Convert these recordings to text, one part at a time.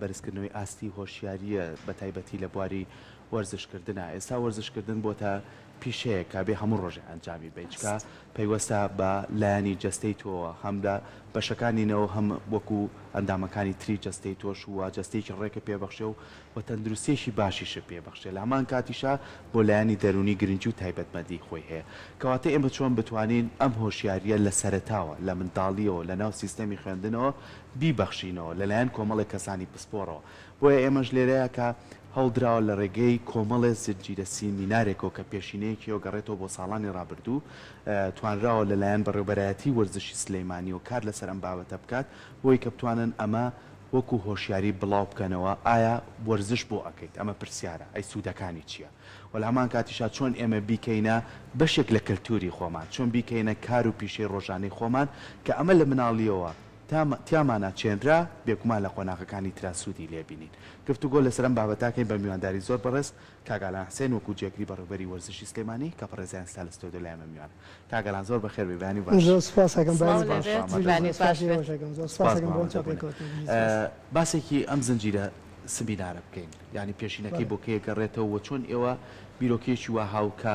بەرزکردنەوەی ئاستی هۆشیارییە بە تایبەتی لە بواری وەرزشکردنا ئێستا وەرزشکردن بۆتە پیشەیەک کە ئەبێ هەموو ڕۆژێ ئەنجامی بەین چکە پەیوەستە بە لایەنی جەستەی تۆوە هەم لە بەشەکانی نەوە هەم وەکو ئەندامەکانی تری جەستەی تۆش و جەستەیەکی ڕێکت پێ بەخشێ و و تەندروستیەکی باشیشت پێ بەخشێ لە هەمان کاتیشا بۆ لایەنی دەروونی گرنگی و تایبەتمەندی خۆی هەیە کەواتە ئێمە چۆن بتوانین ئەم هۆشیارییە لە سەرەتاوە لە منداڵیەوە لە ناو سیستەمی خوێندنەوە بیبەخشینەوە لەلایەن کۆمەڵێک کەسانی پسپۆڕەوە، بۆیە ئێمەش لێرەیە کە هەوڵدراوە لە رێگەی کۆمەڵێ زنجیرە سیمینارێکەوە کە پێشینەیەکی هەوگەڕێتەوە بۆ ساڵانی رابردوو توانراوە لەلایەن بەڕێوبەرایەتی وەرزشی سلێمانیەوە کار لەسەر ئەم بابەتە بکات بۆی کە بتوانن ئەمە وەکو هۆشیاری بڵاو بکەنەوە ئایا وەرزش بۆ ئەکەیت ئەمە پرسیارە ئەی سودەکانی چیە وە لە هەمان کاتیشا چۆن ئێمە بیکەینە بەشێک لە کەلتوری خۆمان چۆن بیکەینە کار و پیشەی رۆژانەی خۆمان کە ئەمە لە مناڵیەوە تیامانا چێنرا، بێگومان لە قۆناغەکانی ترا سوودی لێ بینین. گفتوگۆ لەسەر ئەم بابەتاکەین بە میوانداری زۆر بەڕێز کاک ئالان حسێن وەکوو جێگری بەڕێوبەری وەرزشی سلێمانی کە بەڕێزیان ئێستا لە ستۆدیۆ لای من میوانە. کاک ئالان زۆر بەخێر بێی بەیانی باش. سڵاو لێبێت بەیانی باش بێت. سوپاس مامە جێگری. باسێکی ئەم زنجیرە سمینارە بکەین یانی پێشینەکەی بۆ کەی ئەگەڕێتەوە وە چۆن ئێوە بیرۆکەیەکی وا هاوکە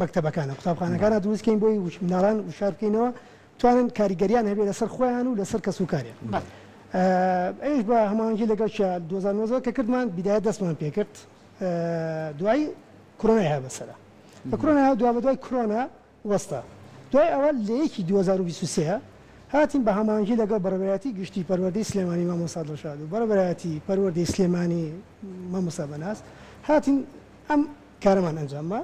مەکتەبەکانە قوتابخانەکانە دروست کەین بۆی وش مناڵان وشار بکەینەوە توانن کاریگەریان هەبێت لەسەر خۆیان و لەسەر کەس و کاریان ئەوش بە هەمانگی لەگەڵ شە 2009 کە کردمان بیدایە دەستمان پێکرد دوایی کۆرۆنای هەبەسەرە بە کۆرۆنا دو بە دوای کۆرۆنا وەستا. دوای ئەوە لە یەکی دوو هەزار و بیست و سێ هاتین بە هەماهەنگی لەگەڵ بەڕێوەبەرایەتی گشتی پەروەردەی سلێمانی مامۆستا دڵشاد و بەڕێوەبەرایەتی پەروەردەی سلێمانی مامۆستا بەناز هاتین ئەم کارەمان ئەنجام ما.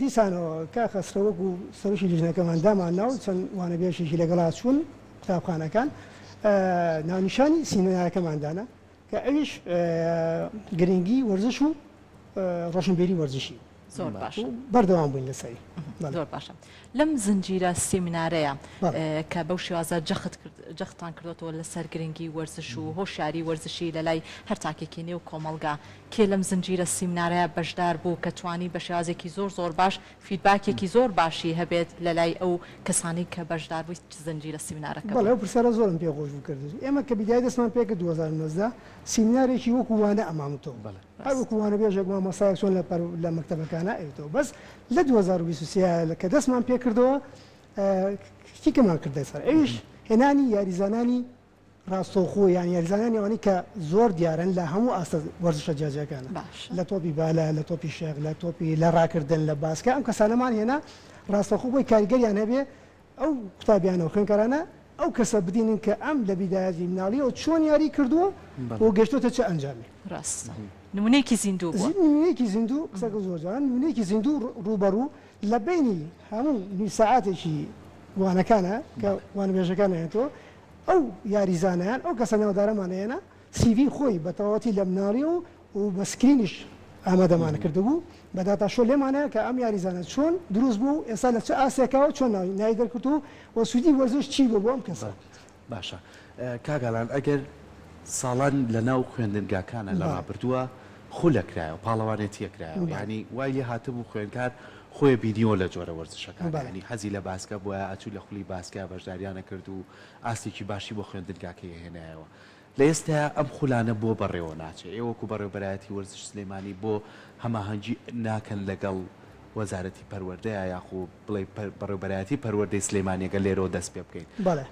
دیسانەوە کاک خەسرەو وەکو سەرۆکی لیژنەکەمان داماننا و چەند وانەبێژێکی لەگەڵا چوون قوتابخانەکان ناونیشانی سیمینارەکەمان دانا. کە ئەویش گرنگی وەرزش و ڕۆشنبیری وەرزشی و زۆر باشە و بەردەوام بووین لەسەری. بەڵێ. زۆر باشە. لەم زنجیرە سیمینارەیە بەڵێ. کە بەو شێوازە جەخت کرد جەختتان کردۆتەوە لەسەر گرنگی وەرزش و هۆشیاری وەرزشی لە لای هەر تاکێکی نێو کۆمەڵگا، کێ لەم زنجیرە سیمینارەیە بەشدار بوو کە توانی بە شێوازێکی زۆر زۆر باش فیدباکێکی زۆر باشی هەبێت لەلای ئەو کەسانەی کە بەشدار بووی زنجی لە سیمینارەکە بوون. بەڵێ ئەو پرسیارە زۆرم پێ خۆش بوو کردت. ئێمە کە بیدای دەستمان پێ کرد دوو هەزار و نۆزدە سیمینارێکی وەکو وانە ئەمامتەوە. هەر وەکو وانەبێژێک مامۆستایەک چۆن لە پەرو لە مەکتەبەکانا ئەیوتەوە بەس لە دوو هەزار و بیست و سێ لە کە دەستمان پێ کردەوە کتیکەمان کردە سەر ئەویش هێنانی یاریزانانی ڕاستەوخۆ یان یاریزانانی ئەوانەی کە زۆر دیارن لە هەموو ئاستە وەرزشە جیاجیاکانە باشە لە تۆپی با لە لە تۆپی شێغ لە تۆپی لە ڕاکردن لە باسکە ئەم کەسانەمان هێنا ڕاستەوخۆ بۆی کاریگەریان هەبێ ئەو قوتابیانە و خوێندکارانە ئەو کەسە بدینن کە ئەم لە بیدایەتی مناڵیەوە چۆن یاری کردووە و گەشتوتە چ ئەنجامێ ڕاستە نمونەیەکی زیندوو بووە. زین نمونەیەکی زیندوو قسەکە زۆر جوان نمونەیەکی زیندوو ڕ- ڕووبەڕوو لە بەینی هەموو نیو سەعاتێکی وانەکانە کە وانەبێژەکان ئەیانەتەوە ئەو یاریزانە یان ئەو کەسە ناودارەمان هێنا، سی ڤی خۆی بە تەواوەتی لە مناڵی و و بە سکرینیش ئامادەمان کردبوو، بە داتا شۆ لێمان هەیە کە ئەم یاریزانە چۆن دروست بوو، ئێستا لە چ ئاستێکە و چۆن ناوی ناوی دەرکردوو و سوودی وەرزش چی بووە بۆ ئەم کەسە. باشە کاک ئالان ئەگەر ساڵان لەناو خوێندنگاکانە لە ڕابردووە خولە کرایەوە پاڵەوانێتیە کرایەوە یانی وای لێ هاتبوو خوێنکار خۆێ بینیوە لە جۆرە وەرزشەکان یانی حەزی لە باسکە بوایە ئەچوو لە خولی باسکە بەشداریان ئەکرد و ئاستێکی باشی بۆ خوێندنگاکەی ئەهێنایەوە لە ئێستایا ئەم خولانە بۆ بەڕێوە ناچێ ئێ وەکو بەڕێوبەرایەتی وەرزش سلێمانی بۆ هەماهەنگی ناکەن لەگەڵ وەزارەتی پەروەردەیا یاخو بڵێی بەڕێوبەرایەتی پەروەردەی سلێمانیەگە لێرەوە دەست پێ بکەین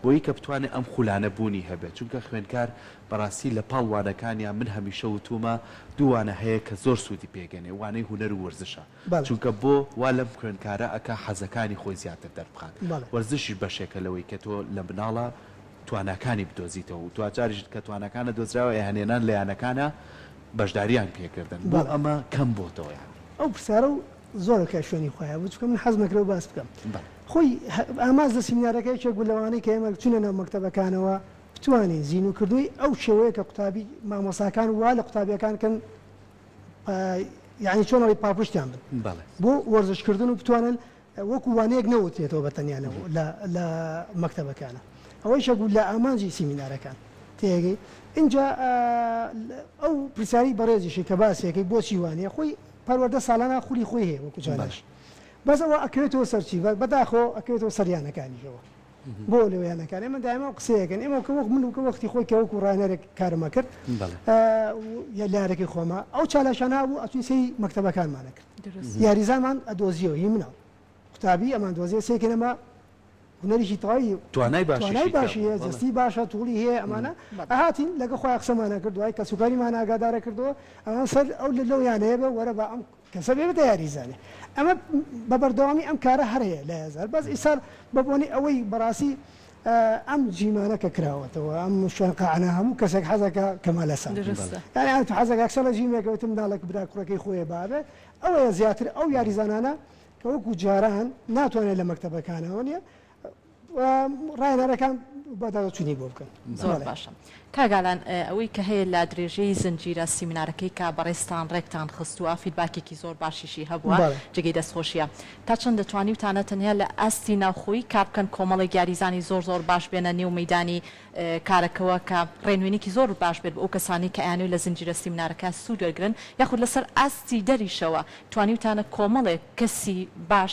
بۆیی کە بتوانێ ئەم خولانە بوونی هەبێ چونکە خوێنکار بەڕاستی لە پاڵ وانەکانیا من هەمیشە وتومە دوو وانە هەیە کە زۆر سودی پێگەنێ وانەی هونەر و وەرزشە بەڵێ. چونکە بۆ وا لەم خوێنکارە ئەکا حەزەکانی خۆی زیاتر دەربخات بەڵێ. وەرزشیش بەشێکە لەوەی کە تۆ لە مناڵە تواناکانی بدۆزیتەوە و دواجاریش کە تواناکان نەدۆزراوە ئەیان هێنان لە یانەکانا بەشداریان پێ کردن بۆ بەڵێ. ئەمە کەم بۆتەوە یانی. ئەو پرسیارە و زۆر کە شوێنی خۆیا بوو چونکە من حەزم ئەکرێ و باس بکەم بەڵێ. خۆی ئامانج لە سیمینارەکە یەکێک بوو لەوانەی کە ئێمە چوینە ناو مەکتەبەکانەوە، بتوانین زینوکردووی ئەو شێوەیە کە قوتابی مامۆستاکان وا لە قوتابیەکان کەن پا یانی چۆن ئەڵی پاپشتیان بن بەڵێ بۆ وەرزشکردن و بتوانن وەکو وانەیەک نەوترێتەوە بە تەنیانەوە لە لە مەکتەبەکانە ئەوەی شەگو لە ئامانجی سیمینارەکان تێگەی اینجا ئەو پرسیاری بەڕێزیشی کە باسیەکەی بۆچی وانە خۆی پەروەەردە ساڵانە خولی خۆی هەیە وەکو جانش بەس ئەوە ئەکەوێتەوە سەرچی بەداخۆ ئەکەوێتەوە سەریانەکانیەوە بۆ لەوەیان نەکات ئێمە دایمە ئەو قسەیەکەن ئێمە کە وەک من وکە وەختی خۆی کە وەکو ڕانەرێک کارمە کرد یا لارەکەی خۆمە ئەو چالشانە بوو ئەتوی سی مەکتتەبەکانمانە کرد یاریزانمان ئەدۆزیەوە هی منە قوتابی ئەمان دۆزیە سێکەنەما هونەریشی تەواوی توانای باشی باشی جستی باشە توڵی هەیە ئەمانە ئاهاتین لەگە خۆی قسەمانە کرد دوای کەسوکاریمان ئاگادارە کردەوە ئەوان سەر ئەو لە لەو یانەیە بە وەرە بە ئەم کەسە بێ بێتە یاریزانێ ئەمە بە بەردەوامی ئەم کارە هەر هەیە لە هێزار بەس ئیسال بە بۆنەی ئەوەی بەڕاستی ئەم جیمانە کە کراوەتەوە ئەم شوێن قاعانە هەموو کەسێک حەزەکە کەمالە سان یانی ئەوت حەزەکە کچە لە جیمێکە وتم مناڵێک برا کوڕەکەی خۆیە بابێت ئەوەیە زیاتر ئەو یاریزانانە کە وەکو جاران ناتوانێت لە مەکتەبەکانەوە نیە ڕاهێنەرەکان بەدواداچونی بۆ بکەن. زۆر باشە کاک ئالان ئەوەی کە هەیە لە درێژەی زنجیرە سیمینارەکەی کە بەڕێزتان ڕێکتان خستووە فیدباکێکی زۆر باشیشی هەبووە جێگەی دەستخۆشیە تا چەندە توانیوتانە تەنیا لە ئاستی ناوخۆیی کار بکەن کۆمەڵێک یاریزانی زۆر زۆر باش بێنە نێو مەیدانی کارەکەوە کە ڕێنوێنێکی زۆر باش بێت بۆ ئەو کەسانەی کە ئەیانەوێت لە زنجیرە سیمینارەکە سوود وەرگرن یاخود لەسەر ئاستی دەریشەوە توانیوتانە کۆمەڵێک کەسی باش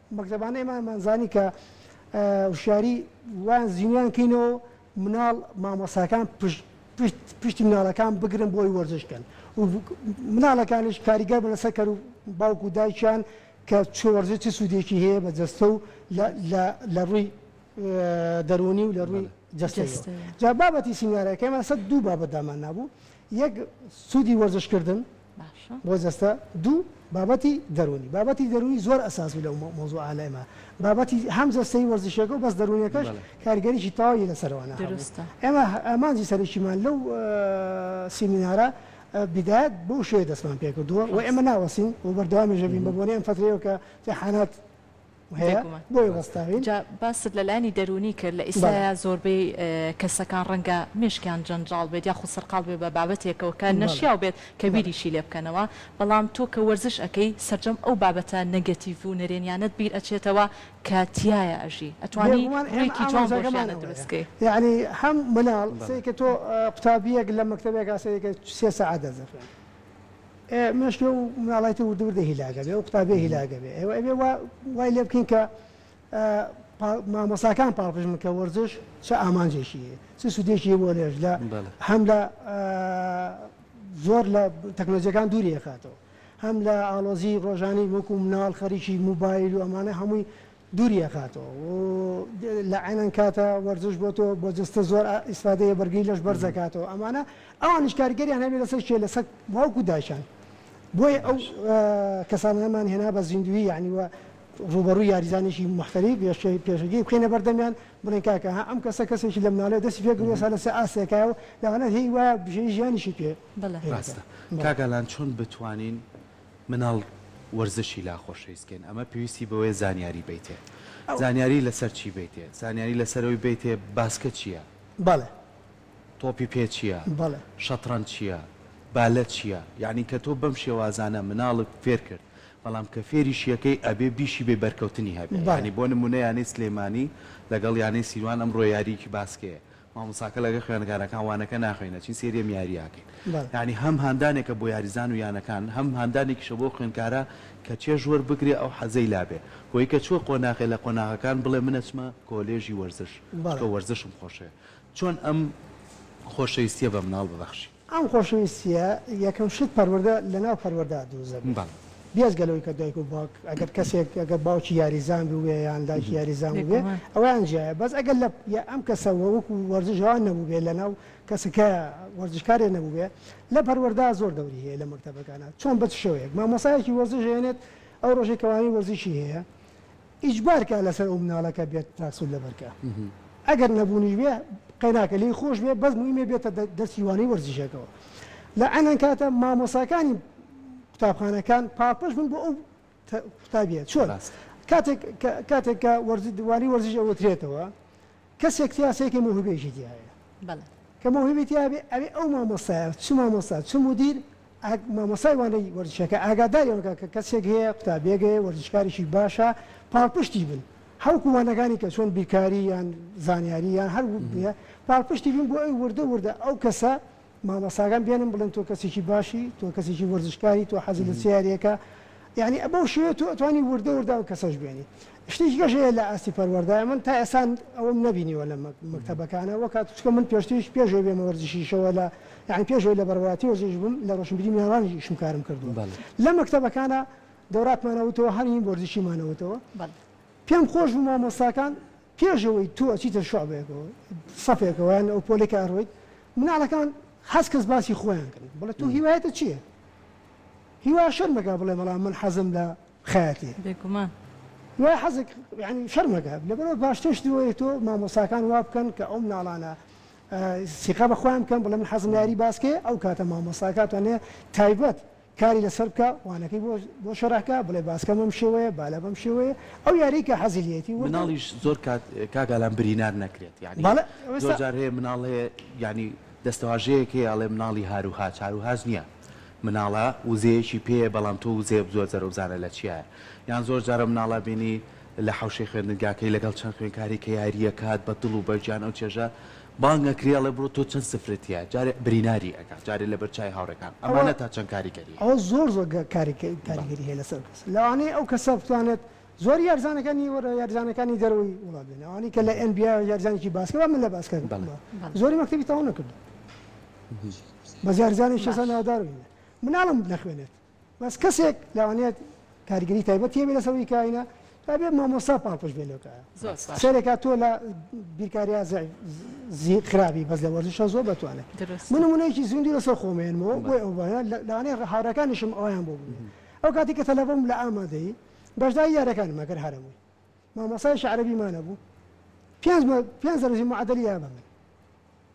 مەکتەبانە ئێمە ئەمانزانی کە وشیاری وان زینیان کەینەوە مناڵ مامۆساکان پشت پشتی مناڵەکان بگرن بۆی وەرزش کەن و مناڵەکانش کاریگەر بە لەسەر کەر و باوک و دایکیان کە چۆوەرزە چ سوودێکی هەیە بە جەستە و لە ڕووی دەرونی و لە ڕووی جەستە جا بابەتی سینگارەکەمان سە دوو بابەت دامان نبوو یەک سوودی وەرزشکردن باشە. بۆ جەستە دوو بابەتی دەروونی بابەتی دەروونی زۆر ئەساس بوو لەو مەوزوعە لای ئێمە بابەتی هەم جەستەی وەرزشیەکە و بەس دەروونیەکەش کاریگەریی تەواوی لەسەرەوە نەهەبوو ئێمە ئامانجی سەرەکیمان لەو سیمینارە بدایەت بەو شێوەیە دەستمان پێکردووە و ئێمە ناوەستین و بەردەوامیش دەبین بە بۆنەی ئەم فەترەیەوە کە تێحانات هەیە بۆی وەستاوین. جا باست لە لایەنی دەروونی کرد، لە ئیستایا زۆربەی کەسەکان ڕەنگە مێشکیان جەنجاڵ بێت یاخود سەرقاڵ بێت بە بابەتێکەوە کە نەشیاو بێت کە بیریشی لێ بکەنەوە، بەڵام تۆ کە وەرزش ئەکەی سەرجەم ئەو بابەتە نەگەتیڤ و نەرێنیانەت بیر ئەچێتەوە کە تیایا ئەژی، ئەتوانی ڕوویەکی جوان بۆ ژیانت دروست کەی. یانی هەم مناڵ سەیرکە تۆ قوتابیەک لە مەکتەبێکا سەیرکە سێ سەعات دەرس دەخوێنێ، ئێ مێشکی ئەو مناڵای تر وردە وردە هیلاک ئەبێ، ئەو قوتابیە هیلاک ئەبێ، ئێوە ئەبێ وا وای لێ بکەین کە پا مامۆستاکان پاڵپشت بکەن کە وەرزش چ ئامانجێکی هەیە، چ سوودێکی هەیە بۆ لەش لە بەڵێ هەم لە زۆر لە تەکنۆلۆجیاکان دووری ئەخاتەوە، هەم لە ئاڵۆزی ڕۆژانەی وەکوو مناڵ خەریکی موبایل و ئەمانە هەمووی دووری ئەکاتەوە و لە عەنەن کاتە وەرزش بۆ تۆ بۆ جەستە زۆر ئیسفادە یە بەرگری لەش بەرز ئەکاتەوە ئەمانە ئەوانیش کاریگەریان هەبێ لەسەر کێ لەسەر باوک و دایکیان بۆیە ئەو باشە کەسانەمان هێنا بە زیندووی یانی وە ڕووبەڕووی یاریزانێکی موحتەریف یش پێشەگی بکەینە بەردەمیان بڵێن کاکە ها ئەم کەسە کەسێکی لە مناڵی دەستی پێ گرتووە سا لە سێ ئاستێکایە و لەوانە هێی وایە بژێوی ژیانیشی پێ بەڵێ. هێناکە ڕاستە بەڵێ. کاک ئالان چۆن بتوانین مناڵ وەرزشی لا خۆشەویست کەن ئەمە پێویستی بەوەیە زانیاری بەیتێ زانیاری لەسەر چی بەیتێ زانیاری لەسەر ئەوی بەیتێ باسکە چیە بەڵێ تۆپی پێ چیە بەڵێ شەتڕەن چیە بالە چیە یانی کە تۆ بەم شێوازانە مناڵت فێر کرد بەڵام کە فێری شیەکەی ئەبێ بیشی بێ بەرکەوتنی هەبێ یانی بۆ نمونە یانی سلێمانی لەگەڵ یانی سیروان ئەم ڕۆیاریکی باسکەیە مامۆستاکە لەگەڵ خوێندکارەکان وانەکە ناخوێنێت چین سێری ئەم یاریە ئەکەین یانی هەم هاندانێکە بۆ یاریزان و یانەکان هەم هاندانێکیشە بۆ خوێندکارە کە چێژ وەربگرێ ئەو حەزەی لابێ هۆی کە چووە قۆناغێ لە قۆناغەکان بڵێ من ئەچمە کۆلێژی وەرزش چونکە وەرزشم خۆشەوێ چۆن ئەم خۆشەویستیە بە مناڵ ببەخشی. ئەم خۆشەویستییە یەکەم شت پەروەردە لەناو پەروەردە دروست دەبێت بەڵێ. بێجگە لەوەی کە دایک و باوک ئەگەر کەسێک ئەگەر باوکی یاریزان بووبێ یان دایکی یاریزان بووبێ بێگومان. ئەوەیان جیایە بەس ئەگەر لە یە ئەم کەسە وەکو وەرزشوان نەبووبێ لەناو کەسەکە وەرزشکارێ نەبووبێ لە پەروەردە زۆر دەوری هەیە لە مەکتەبەکانا چۆن بە چ شێوەیەک مامۆستایەکی وەرزش ئەیەنێت ئەو ڕۆژێ کەوانەی وەرزشی هەیە ئیجبار کا لەسەر ئەو مناڵە کە بێت تراک سوت لەبەر کا ئەگەر نەبوونیش بێ قەیناکە لێی خۆش بێ بەس مویمێ بێتە دەستی وانەی وەرزشەکەەوە لە ئەنەن کاتە مامۆساکانی قوتابخانەکان پاپش بن بۆ ئەو قوتابیە چۆن کاتێک کاتێک کە وەرزدوانی وەرزش ئەوەترێتەوە کەسێک تیا هەستی کە مەوهبەیەکی تیا هەیە. بەڵێ. کە مەوهبەی تیا هەبێ ئەوێ ئەو مامۆستایە چ مامۆستا چ مودیر ئاگ مامۆستای وانەی وەرزشەکە ئاگاداری ئەوە کە کە کەسێک هەیە قوتابیەک هەیە وەرزشکارێکی باشە پاڵپشتی بن هەوکوو وانەکانی کە چۆن بیرکاری یان زانیاری یان هەر وو بێ پاڵپشتی بن بۆ ئەوی وردە وردە ئەو کەسە مامۆستاکان بێنن بڵێن تۆ کەسێکی باشی تۆ کەسێکی وەرزشکاری تۆ حەزت لە چ یاریەکە یعنی ئە بەو شێوە تۆ ئەتوانی وردە وردە ئەو کەسەش بێنی شتێکی گەش هەیە لە ئاستی پەروەردای من تا ئێسان ئەوم نبینیوە لە مکتتەبەکانە وەکات چکە من پێشتریش پێشێ بێمە وەرزشیشەوە لە یعنی پێشێ لە بەرەواتی وەرزش بم لە ڕۆشنبیری میێوانیشم کارم کردو لە مکتتەبەکانە دەوراتمانەوتەوە هەنگی وەرزشیمانەوتەوە پێم خۆش بوو مامۆستاکان پێش ئەوەی تۆ ئەچیتە شوعبەیەکەوە سەفێکەوە یان ئەو پۆلێک کە ئەڕۆیت مناڵەکان هەست کەس باسی خۆیان کەن بڵێ تۆ هیوایەتە چییە هیوا شەرمەکە بڵێ بەڵام من حەزم لە خەیاتی بێگومان هیوا حەزێک یعنی شەرمەکە لەبەرەوە باشترشتی وەیە تۆ مامۆساکان وا بکەن کە ئەو مناڵانە سیقە بە خۆیان بکەن بڵێ من حەزم یاری باسکێ ئەو کاتە مامۆساکاتوانێ تایبەت کاری لەسەر بکە وانەکەی بۆ بۆ شەرح کە بڵێ باسکە بەم شێوەیە بالە بەم شێوەیە ئەو یاری کە حەزی لێیەتی وەک مناڵیش زۆر کات کاک ئالان برینار نەکرێت یانی بەڵێ زۆر ئێستا جار هەیە مناڵ هەیە یانی دەستەواژەیەک هەیە ئەڵێ مناڵی هارو هاج هارو هاج نیە مناڵە وزەیەکی پێیە بەڵام تۆ وزەیەک زۆر زەرە بزانە لە چیایە یان زۆر جارە مناڵ ئەبینی لە حەوشەی خوێندنگاکەی لەگەڵ چەند خوێنکارێک کە یاریەکات بە دڵ و بە گیان ئەو چێژە بانگ ئەکرێ ئەڵێ بڕۆ تۆ چەند سفرت هەیە جارێ بریناری ئەکا جارێ لەبەر چای هاوڕێکان ئەوە ئەمانە تا چەند کاریگەری هەیە؟ ئەوە زۆر زۆر گە کاریکە بەڵێ. کاریگەری هەیە لەسەر کەس لەوانەیە ئەو کەسە بتوانێت زۆر یارزانەکانی وەرە یارزانەکانی دەرەوەی وڵات بێنێ ئەوانەی کە لە ئێن بی ئای یارزانێکی باسکە با من لە باسکە بەڵێ. بە بەڵێ. زۆری مەکتەبی تەواو نەکردووە بەس یارزانێکی ئێستا ناودار بووە مناڵم نەخوێنێت. بەس کەسێک لەوانەیە کاریگەری تایبەتی هەبێت لەسەر رووی کاینە ئەبێ مامۆستا پاڵپشت بێت لەو کارە زۆر باشە سەیرێک کە تۆ لە بیرکاریا زە زی خراپی بەس لە وەرزشە زۆر بەتوانێت من دروستە نموونەیەکی زیندوو لەسەر خۆم بەیەنمەوە بۆی بەڵێ ئەو وایە لە لەوانەیە ڕێ هاوڕێکانیشم ئەویان بۆ بووبێ ئەو کاتی کە تەلەبەم لە ئامادەیی بەشداری یارییەکانم ئەکرد هەربووی مامۆستایەکی عەرەبیمان هەبوو پێنج مە پێنج دەرەجەی معەدەلی یا بە من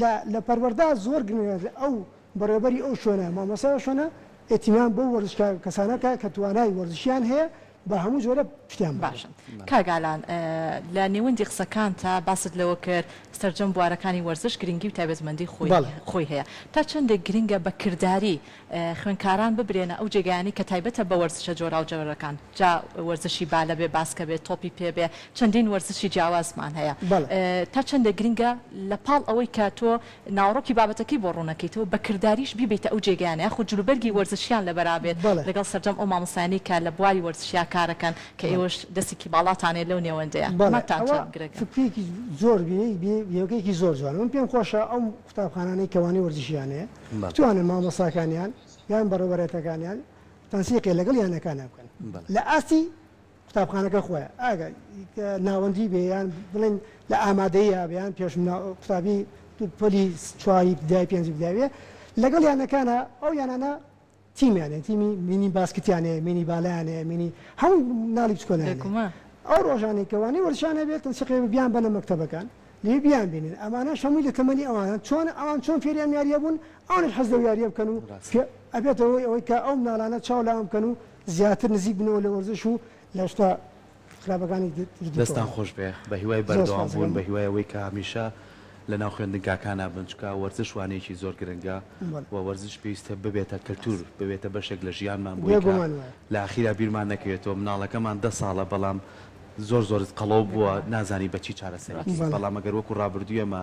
لە لە پەروەردە زۆر گرنگە لە ئەو بەڕێوەبەری ئەو شوێنە مامۆستای ئەو شوێنە ئێتیمام بەو وەرزشکار و کەسانە بکات کە توانای وەرزشیان هەیە بە هەموو جۆرە شتیان بکەن. باشە کاک ئالان لە نێوەندی قسەکانتا باست لەوە کرد سەرجەم بوارەکانی وەرزش گرنگی و تایبەتمەندی خۆی خۆی هەیە تا چەندێک گرنگە بە کرداری خوێنکاران ببرێنە ئەو جێگایانەی کە تایبەتە بە وەرزشە جۆراوجۆرەکان جا وەرزشی بالە بێ باسکە بێ تۆپی پێ بێ چەندین وەرزشی جیاوازمان هەیە تا چەندێک گرنگە لە پاڵ ئەوەی کە تۆ ناوەڕۆکی بابەتەکەی بۆ ڕوونەکەیتەوە بە کرداریش بیبەیتە ئەو جێگایانە یاخود جلوبەرگی وەرزشیان لەبەرا بێت لەگەڵ سەرجەم ئەو مامۆستایانەی کە لە بواری وەرزشیا کارەکەن کە ئێوەش دەستێکی باڵاتانەیە لەو نێوەندەیە ئەمەتان چاک گرگە. بەڵێ ئەوە فکرەیەکی زۆر بیەوکەیەکی زۆر جوانە من پێم خۆشە ئەو قوتابخانانەی کەوانەی وەرزشیان هەیە بتوانن مامۆستاکانیان یان بەڕێوەبەرێتەکانیان تەنسیقێ لەگەڵ یانەکانە بکەن لە ئاستی قوتابخانەکە خۆیان ئاگە ناوەندی بێ یان بڵێن لە ئامادەی یابیان پێش قوتابی پۆلی چواری دای پێنجی بداوێ لەگەڵ یانەکانە ئەو یانانە تیمیان هەیە تیمی مینی باسکتیان هەیە مینی بالایان هەیە مینی هەموو نالی بچکۆلەیان هەیە ئەو ڕۆژانەی کە وانەی وەرزشیان هەبێت چ قێوی بیان بەنە مەکتەبەکان لێ بیان بینن ئەمانەش هەمووی لە تەمەنی ئەوانە چۆن ئەوان چۆن فێری ئەم یاریە بوون ئەوانش حەز لەو یاریە بکەن و ئەبێتەوەی ئەوەی کە ئەو مناڵانە چاو لەوان بکەن و زیاتر نزیک بنەوە لە وەرزش و لە شتە خراپەکانی تری دیکەوە. دەستتان خۆش بێ بەهیوای زۆر بەردەوام سوپاس بوون دەکەم. بەهیوای ئەوەی کە هەمیشە لەناو خوێندنگاکانا بن چونکە وەرزش وانەیەکی زۆر گرنگە بەڵێ. و وەرزش پێویستە ببێتە کەلتور ببێتە بەشێک لە ژیانمان بۆی کە بێگومان وایە. لە ئاخیرا بیرمان نەکەوێتەوە مناڵەکەمان دە ساڵە بەڵام زۆر زۆر قەڵەو بووە بێگومان. نازانی بەچی چارەسەری بکەی بەڵێ. بەڵام ئەگەر وەکو ڕابردووی ئەمە